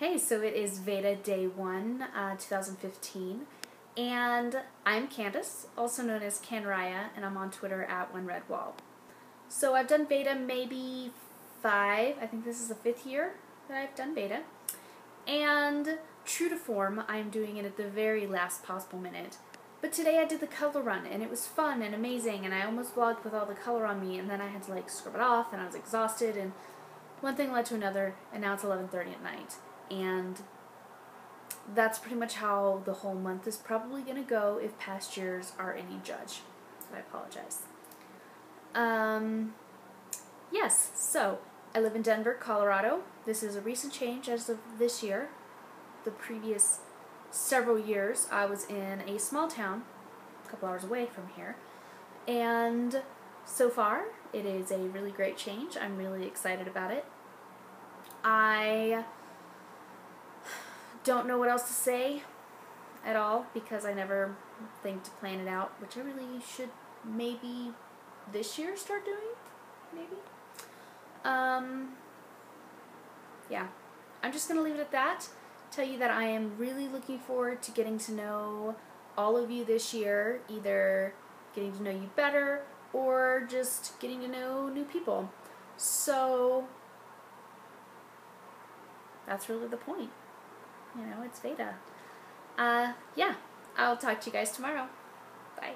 Hey, so it is Veda Day 1, uh, 2015, and I'm Candace, also known as Kanriah, and I'm on Twitter at OneRedWall. So I've done Veda maybe five, I think this is the fifth year that I've done Veda, and true to form, I'm doing it at the very last possible minute. But today I did the color run, and it was fun and amazing, and I almost vlogged with all the color on me, and then I had to like scrub it off, and I was exhausted, and one thing led to another, and now it's 11.30 at night and that's pretty much how the whole month is probably going to go if past years are any judge. I apologize. Um, yes, so I live in Denver, Colorado. This is a recent change as of this year. The previous several years, I was in a small town, a couple hours away from here, and so far, it is a really great change. I'm really excited about it. I don't know what else to say at all because I never think to plan it out, which I really should maybe this year start doing, maybe. Um, yeah, I'm just going to leave it at that. Tell you that I am really looking forward to getting to know all of you this year, either getting to know you better or just getting to know new people. So, that's really the point you know, it's Veda. Uh, yeah, I'll talk to you guys tomorrow. Bye.